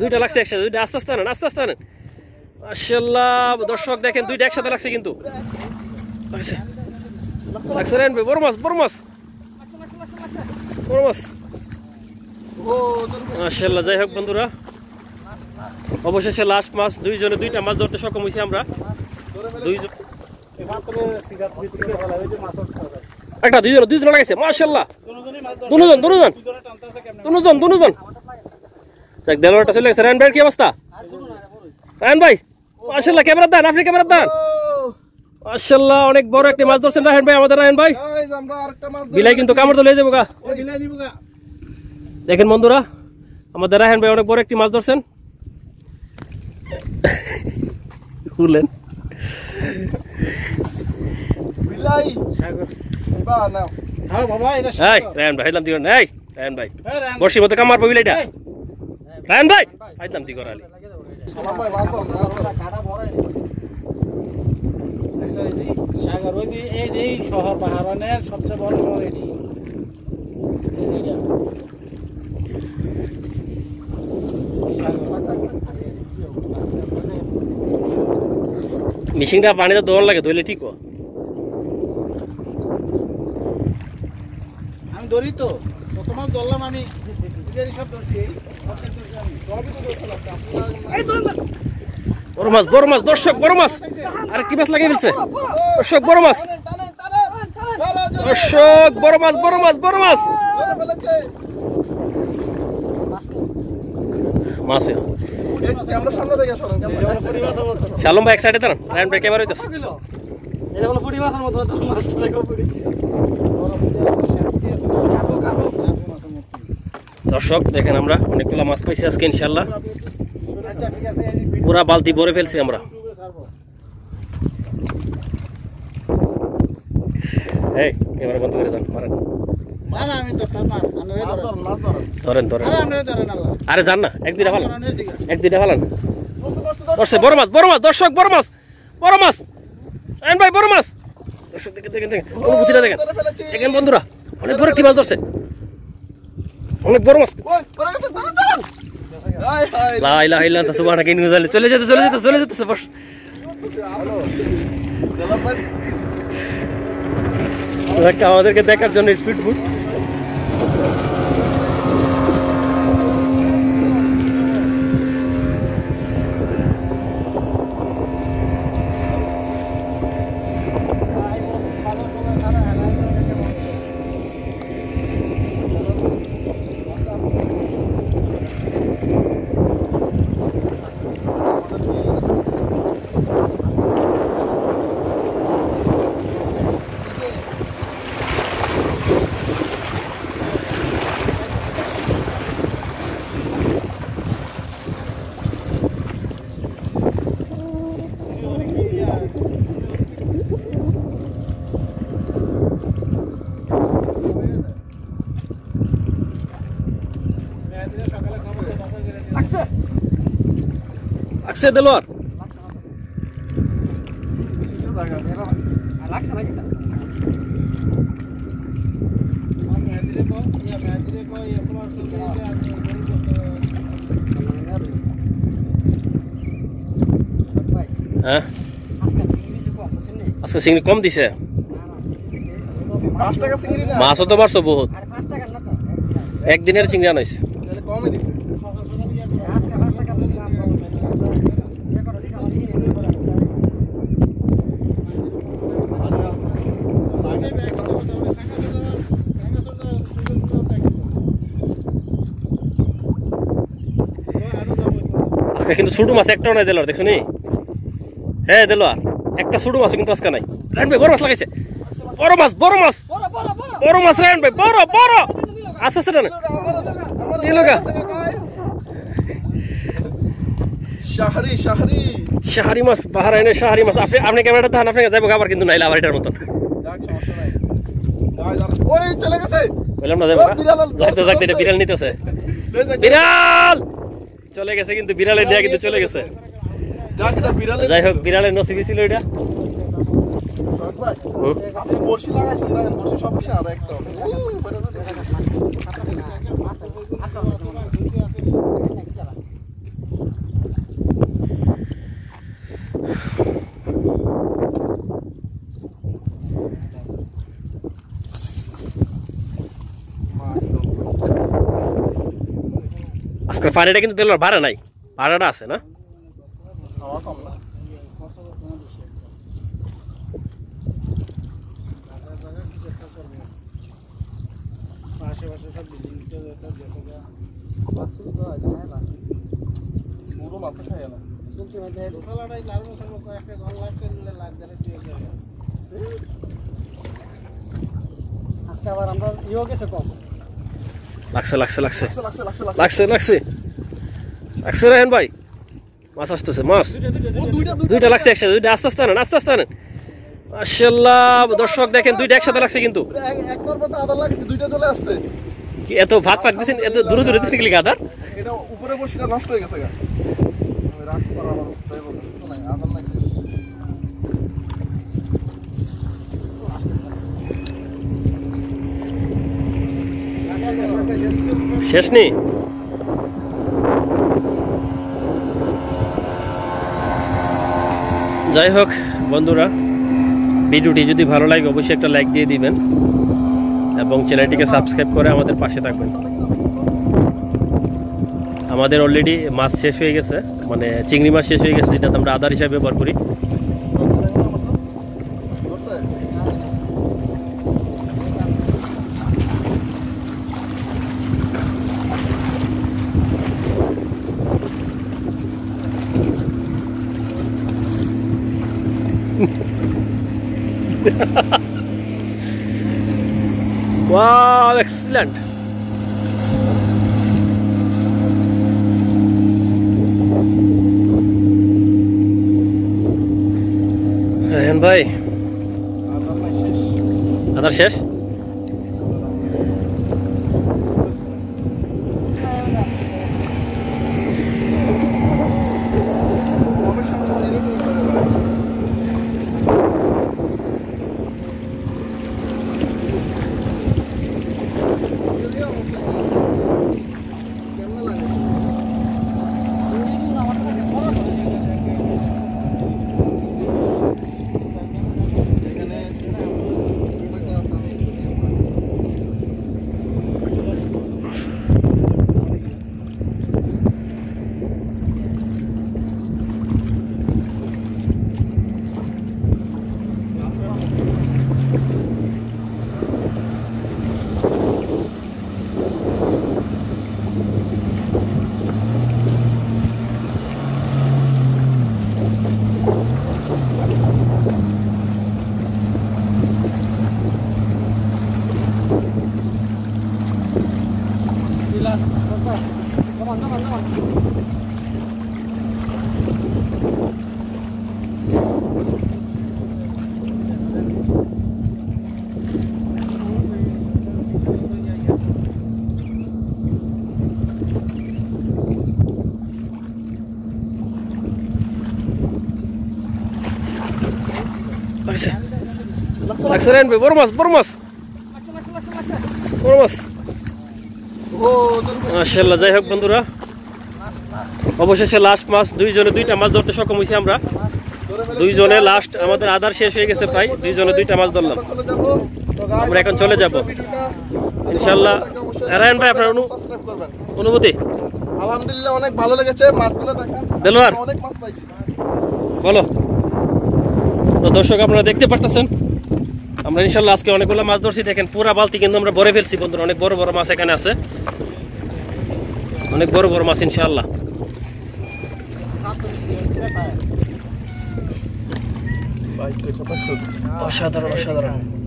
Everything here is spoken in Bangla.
দুইটা লাগছে একসাথে, দুইটা, আস্তে আস্তে আনেন, আস্তে আস্তে আনেন। দর্শক দেখেন, দুইটা একসাথে লাগছে কিন্তু। বড় মাছ বড় মাছ। বড় মাছ। যাই হোক বন্ধুরা। অবশেষে লাস্ট মাছ, দুইজনে দুইটা মাছ ধরতে সক্ষম হয়েছি আমরা। একটা, দুইজন দুইজন লাগাইছে মাশাল্লাহ দুজন। দুজন দুজন দুজন। দেখ দেলোয়ারটা চলে গেছে রায়ন ভাইয়ের কি অবস্থা? রায়ন ভাই মাশাল্লাহ ক্যামেরা দেন আপনি ক্যামেরা দেন। মাশাল্লাহ অনেক বড় একটি মাছ ধরছেন রায়ন ভাই আমাদের রায়ন ভাই। বিলাই কিন্তু কামড় তো লয়ে যাব গা দেখেন বন্ধুরা আমাদের রায়ন ভাই অনেক বড় একটি মাছ ধরছেন। শুনলেন এই রায়ন ভাই হাইলাম দিও এই রায়ন ভাই বর্ষি মতো কামার পাবিল এটা রায়ন ভাই হাইলাম দি করালি সবচেয়ে বড়। মিশিংটা পানিতে দৌড় লাগে ধরলে ঠিক। আমি ধরি তো কত মাছ আমি বড় মাছ বড় মাছ, দর্শক বড় মাছ। আর কি মাছ লাগিয়ে ফেলছে? দর্শক বড় মাছ। দর্শক বড় মাছ বড় মাছ বড় মাছ। মাছ শালম ভাই এক সাইডে দাঁড়ান রায়ন ভাই ক্যামেরা হইতেছে। দর্শক দেখেন আমরা অনেকগুলো মাছ পাইছি আজকে ইনশাল্লাহ পুরা বালতি ভরে ফেলছি আমরা। এই ক্যামেরা বন্ধ করে দেন মারেন। ধরেন। ধরেন আরে, যান না এক দুইটা ফালান। ধরেন, এক দুইটা ফালান। ধরছে বড় মাছ বড় মাছ দর্শক বড় মাছ বড় মাছ। এন ভাই বড় মাছ। দর্শক দেখেন দেখেন দেখেন। বন্ধুরা অনেক বড় একটি মাছ ধরছে। অনেক বড় মাছ। লা ইলাহা ইল্লা আনতা সুবহানাকা ইন্নী কুনতু চলে যেতে চলে যেতে চলে যেতে বস। একটা আমাদেরকে দেখার জন্য স্পিড বুট ধরি করতে- হ্যাঁ? আজকে চিংড়ি কম দিছে। মাছও তো মারছো বহুত। একদিনের চিংড়ি আনাইছে। কিন্তু ছোট মাছ একটাও নাই দেলোয়ার দেখছ নি? হ্যাঁ দেলোয়ার একটা ছোট মাছ কিন্তু আজকে নাই। রায়ন ভাই বড় মাছ লাগাইছে। বড় মাছ বড় মাছ। বড় মাছ রায়ন ভাই বড় বড়। আস্তে আস্তে টানে কি শাহরি শাহরি। মাছ বাহার এনে শাহারি মাছ। আপনি আপনি ক্যামেরাটা দেখান আপনি যাব আবার কিন্তু নাইলে আবার এটার মতন। যাক বললাম না যাব যাইতে এটা নিতেছে। বিড়াল! চলে গেছে কিন্তু বিড়ালে দেয়া কিন্তু চলে গেছে। যাই হোক বিড়ালের নসিবি ছিল এটা। আপনি বর্ষি লাগাইছেন দেখেন বর্ষি সব আর একটা আজকে পানিটা কিন্তু তেল ভাড়া নাই। ভাড়াটা আছে না? আজকে আবার আমরা ইয়ে গেছে কম লাগছে লাগছে লাগছে। লাগছে লাগছে। লাগছে রেহেন ভাই। মাছ আসতেছে, মাছ। দুইটা লাগছে একসাথে, দুইটা আস্তে আস্তে আনেন, আস্তে আস্তে আনেন। মার্শাল্লাহ দর্শক দেখেন, দুইটা একসাথে লাগছে কিন্তু। এত ভাগ ফাঁক দিয়েছেন এত দূরে দূরে দিয়েছেন গাদার উপরে বসে নষ্ট হয়ে গেছে শেষ নেই? যাই হোক, বন্ধুরা, ভিডিওটি যদি ভালো লাগে, অবশ্যই একটা লাইক দিয়ে দিবেন এবং চ্যানেলটিকে সাবস্ক্রাইব করে আমাদের পাশে থাকবেন। আমাদের অলরেডি মাছ শেষ হয়ে গেছে মানে চিংড়ি মাছ শেষ হয়ে গেছে যেটা আমরা আদার হিসাবে ব্যবহার করি। wow, excellent. Ryan bhai. আদার শেষ Aksaran be, vurmaz, vurmaz. Vurmaz. Maşallah, zayıf bandura. অবশেষে লাস্ট মাছ দুইজনে দুইটা মাছ ধরতে সক্ষম হয়েছি আমরা। দুইজনে লাস্ট আমাদের আদার শেষ হয়ে গেছে প্রায় দুইজনে দুইটা মাছ ধরলাম। আমরা এখন চলে যাব। ইনশাআল্লাহ। অবশ্যই ভাই আপনার অনু- অনুভূতি? আলহামদুলিল্লাহ অনেক ভালো লেগেছে। মাছগুলো দেখা দেলোয়ার? অনেক মাছ পাইছি। বলো। তো দর্শক আপনারা দেখতে পারতেছেন। আমরা ইনশাল্লাহ আজকে অনেকগুলো মাছ ধরছি। দেখেন পুরা বালতি কিন্তু আমরা ভরে ফেলছি বন্ধুরা। অনেক বড় বড় মাছ এখানে আছে। অনেক বড় বড় মাছ ইনশাআল্লাহ। অসাধারণ অসাধারণ।